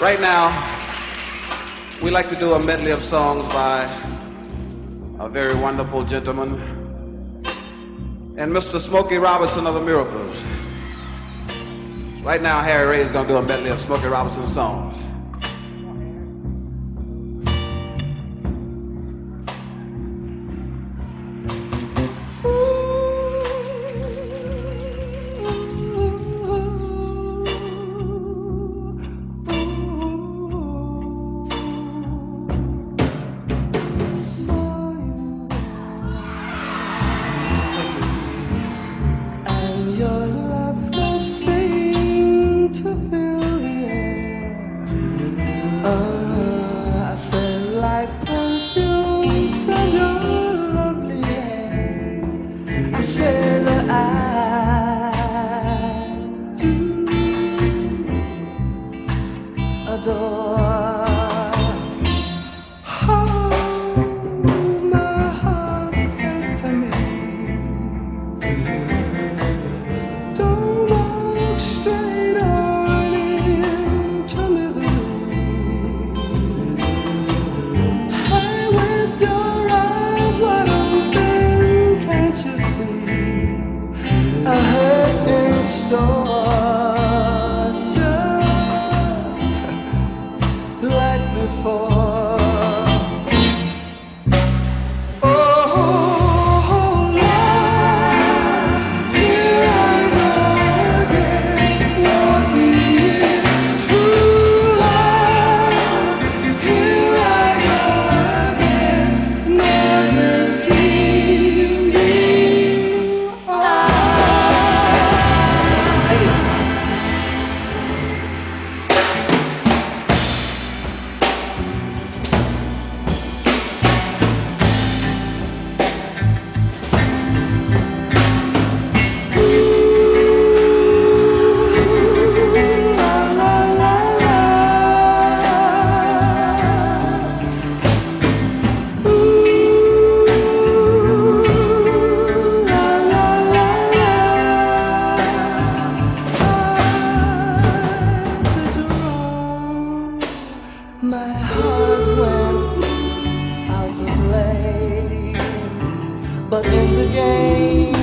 Right now, we like to do a medley of songs by a very wonderful gentleman and Mr. Smokey Robinson of the Miracles. Right now, Harry Ray is going to do a medley of Smokey Robinson songs. Air. for. Hey.